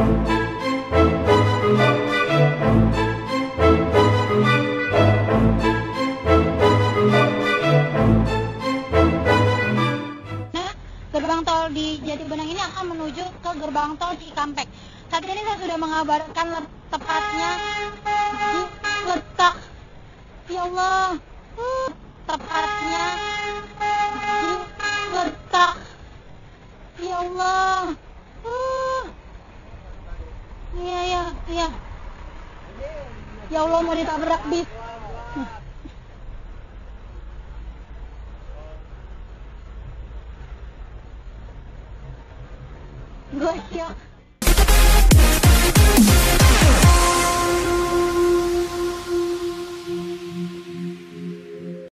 Nah, gerbang tol di Jatibenang ini akan menuju ke gerbang tol di Kampek. Saat ini saya sudah mengabarkan tepatnya letak ya Allah uh, tepatnya letak ya Allah iya. Ya Allah mau ditabrak bis Gosok